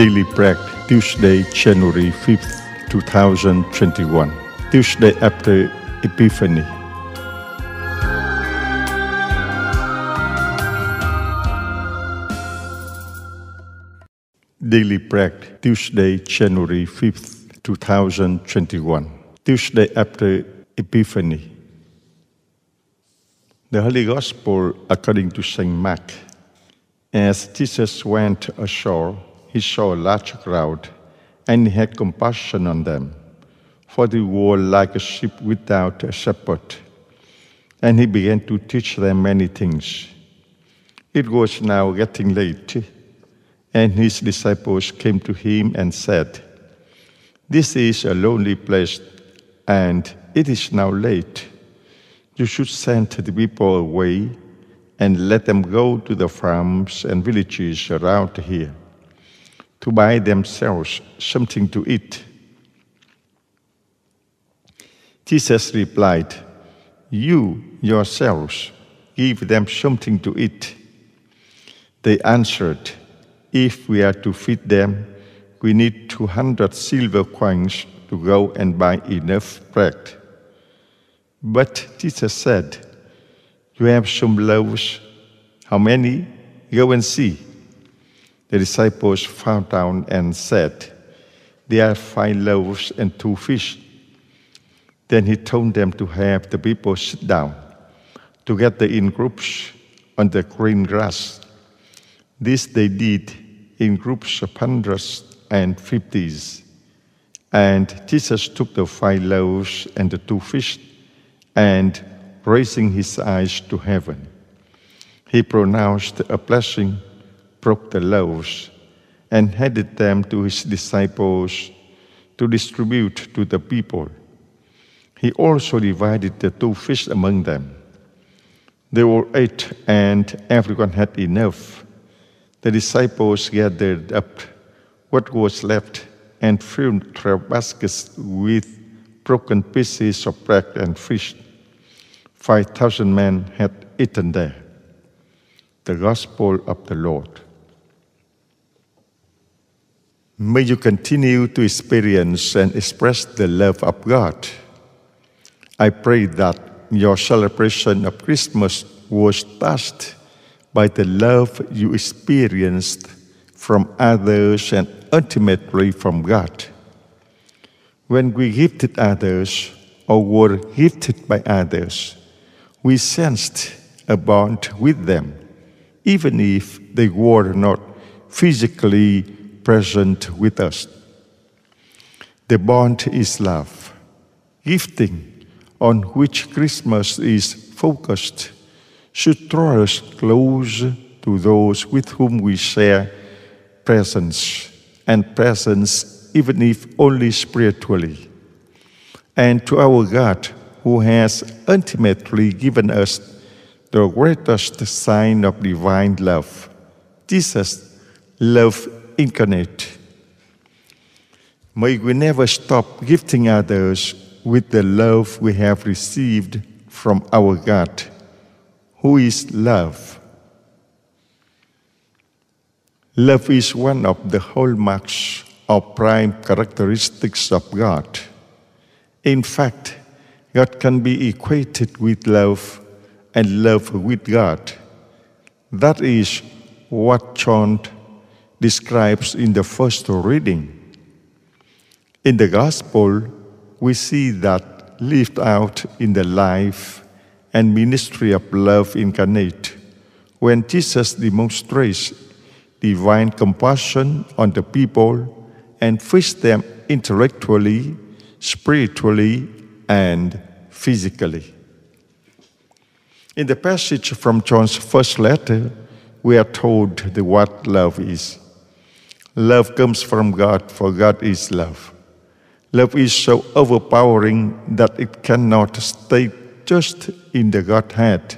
Daily Bread, Tuesday, January 5th, 2021. Tuesday after Epiphany. Daily Bread, Tuesday, January 5th, 2021. Tuesday after Epiphany. The Holy Gospel according to St. Mark. As Jesus went ashore, he saw a large crowd, and he had compassion on them, for they were like a sheep without a shepherd. And he began to teach them many things. It was now getting late, and his disciples came to him and said, This is a lonely place, and it is now late. You should send the people away and let them go to the farms and villages around here to buy themselves something to eat. Jesus replied, You yourselves give them something to eat. They answered, If we are to feed them, we need 200 silver coins to go and buy enough bread. But Jesus said, You have some loaves. How many? Go and see. The disciples found out and said, There are five loaves and two fish. Then he told them to have the people sit down, together in groups on the green grass. This they did in groups of hundreds and fifties. And Jesus took the five loaves and the two fish and raising his eyes to heaven, he pronounced a blessing, broke the loaves, and handed them to his disciples to distribute to the people. He also divided the two fish among them. They all ate, and everyone had enough. The disciples gathered up what was left and filled their baskets with broken pieces of bread and fish. Five thousand men had eaten there. The Gospel of the Lord. May you continue to experience and express the love of God. I pray that your celebration of Christmas was touched by the love you experienced from others and ultimately from God. When we gifted others or were gifted by others, we sensed a bond with them, even if they were not physically present with us. The bond is love, gifting on which Christmas is focused should draw us close to those with whom we share presence and presence, even if only spiritually, and to our God who has ultimately given us the greatest sign of divine love Jesus, love incarnate. May we never stop gifting others with the love we have received from our God, who is love. Love is one of the hallmarks or prime characteristics of God. In fact, God can be equated with love and love with God. That is what John describes in the first reading. In the Gospel, we see that lived out in the life and ministry of love incarnate when Jesus demonstrates divine compassion on the people and feeds them intellectually, spiritually, and physically. In the passage from John's first letter, we are told what love is. Love comes from God, for God is love. Love is so overpowering that it cannot stay just in the Godhead.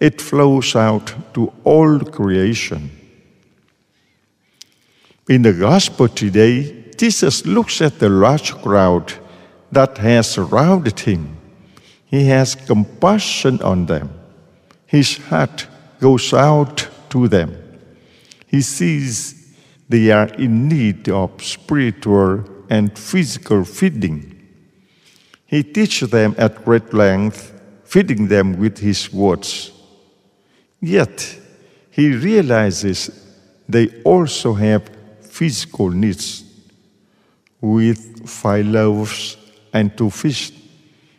It flows out to all creation. In the gospel today, Jesus looks at the large crowd that has surrounded him. He has compassion on them. His heart goes out to them. He sees they are in need of spiritual and physical feeding. He teaches them at great length, feeding them with his words. Yet, he realizes they also have physical needs. With five loaves and two fish,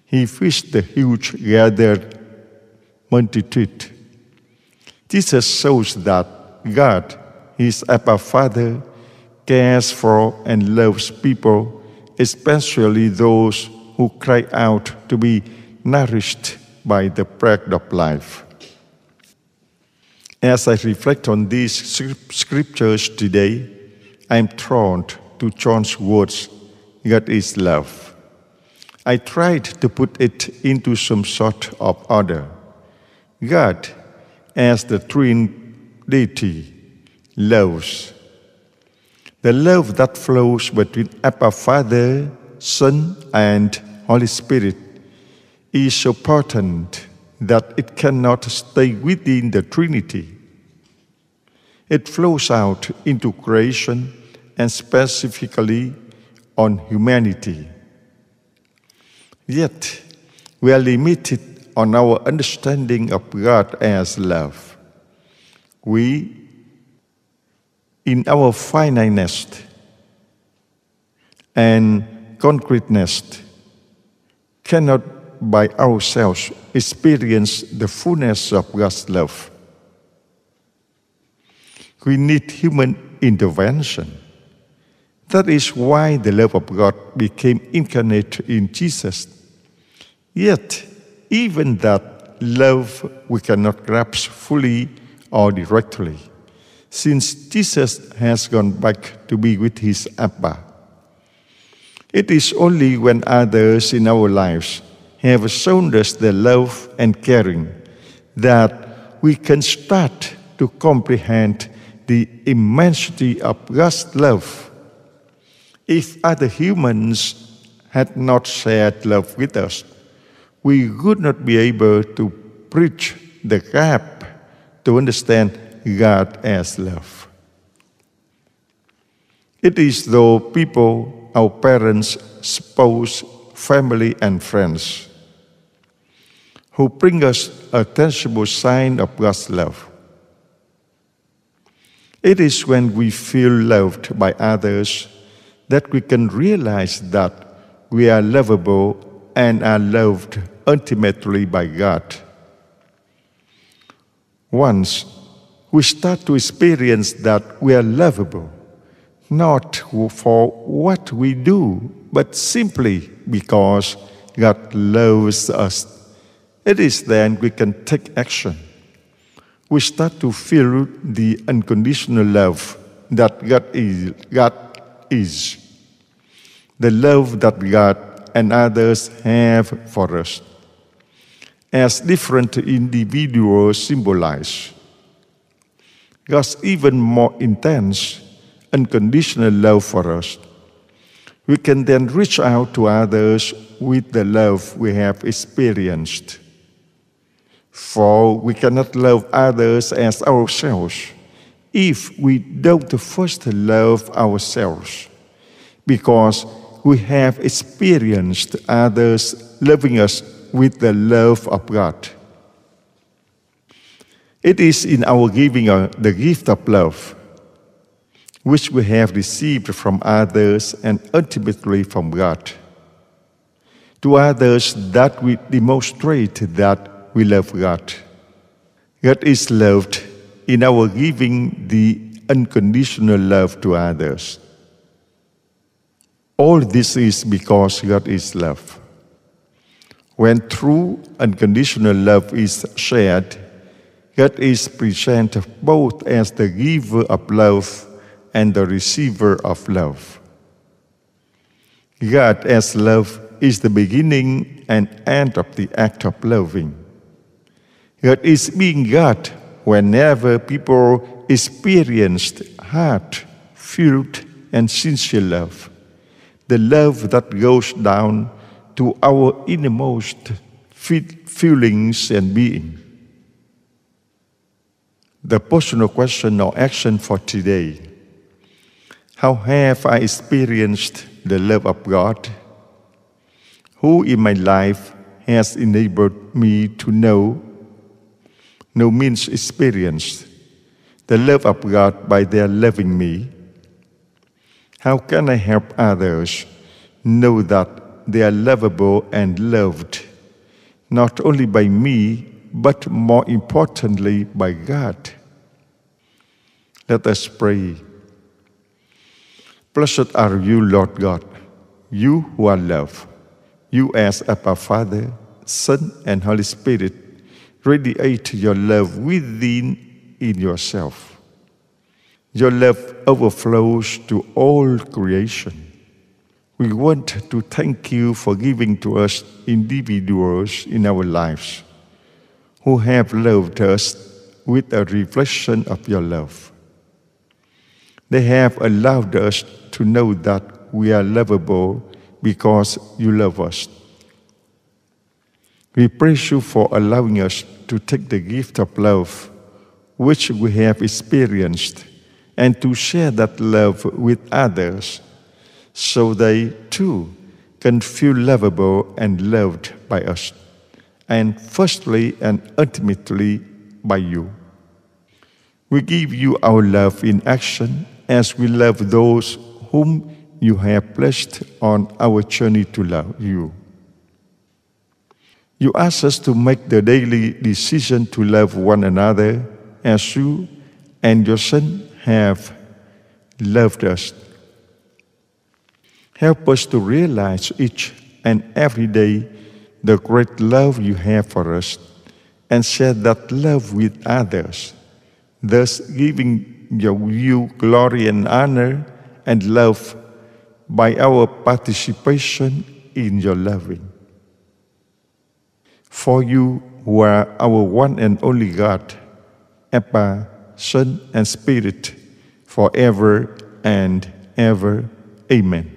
he feeds the huge gathered multitude. Jesus shows that God, his Abba Father, cares for and loves people, especially those who cry out to be nourished by the bread of life. As I reflect on these scriptures today, I am drawn to John's words God is love. I tried to put it into some sort of order. God, as the Trinity, loves. The love that flows between Abba Father, Son, and Holy Spirit is so potent that it cannot stay within the Trinity. It flows out into creation and specifically on humanity. Yet, we are limited on our understanding of God as love. We, in our finiteness and concreteness, cannot by ourselves experience the fullness of God's love. We need human intervention. That is why the love of God became incarnate in Jesus. Yet, even that love we cannot grasp fully or directly, since Jesus has gone back to be with his Abba. It is only when others in our lives have shown us their love and caring that we can start to comprehend the immensity of God's love. If other humans had not shared love with us, we would not be able to bridge the gap to understand God as love. It is though people, our parents, spouse, family, and friends, who bring us a tangible sign of God's love. It is when we feel loved by others that we can realize that we are lovable and are loved ultimately by God. Once we start to experience that we are lovable, not for what we do, but simply because God loves us, it is then we can take action. We start to feel the unconditional love that God is, God is, the love that God and others have for us. As different individuals symbolize, God's even more intense, unconditional love for us. We can then reach out to others with the love we have experienced. For we cannot love others as ourselves if we don't first love ourselves, because we have experienced others loving us with the love of God. It is in our giving the gift of love, which we have received from others and ultimately from God. To others, that we demonstrate that we love God. God is loved in our giving the unconditional love to others. All this is because God is love. When true unconditional love is shared, God is presented both as the giver of love and the receiver of love. God as love is the beginning and end of the act of loving. God is being God whenever people experienced heart filled and sincere love, the love that goes down to our innermost feelings and being. The personal question or action for today How have I experienced the love of God? Who in my life has enabled me to know, no means experienced, the love of God by their loving me? How can I help others know that they are lovable and loved, not only by me, but more importantly by God? Let us pray. Blessed are you, Lord God, you who are love. You as Abba Father, Son, and Holy Spirit radiate your love within in yourself. Your love overflows to all creation. We want to thank you for giving to us individuals in our lives who have loved us with a reflection of your love. They have allowed us to know that we are lovable because you love us. We praise you for allowing us to take the gift of love which we have experienced and to share that love with others so they too can feel lovable and loved by us, and firstly and ultimately by you. We give you our love in action as we love those whom you have placed on our journey to love you. You ask us to make the daily decision to love one another as you and your Son have loved us. Help us to realize each and every day the great love you have for us and share that love with others, thus giving you glory and honor and love by our participation in your loving. For you who are our one and only God, Abba, Son, and Spirit, forever and ever. Amen.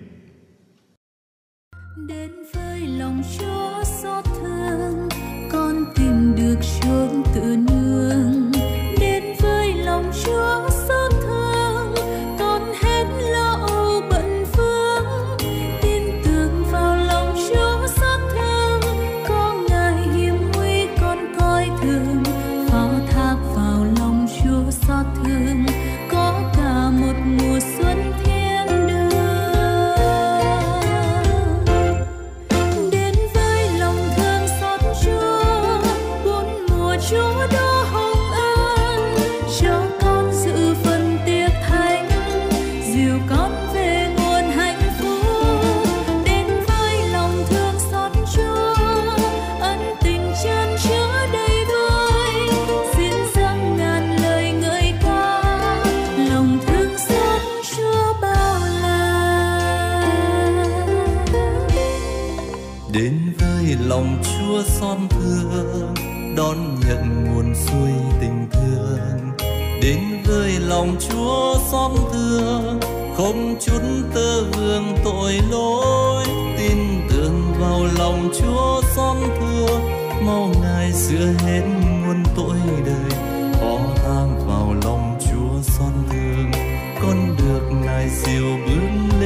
Lòng chúa xót thương, đón nhận nguồn suối tình thương. Đến với lòng chúa xót thương, không chút tơ vương tội lỗi. Tin tưởng vào lòng chúa xót thương, mau ngài sửa hết nguồn tội đời. Bỏ thang vào lòng chúa xót thương, con được ngài diều bước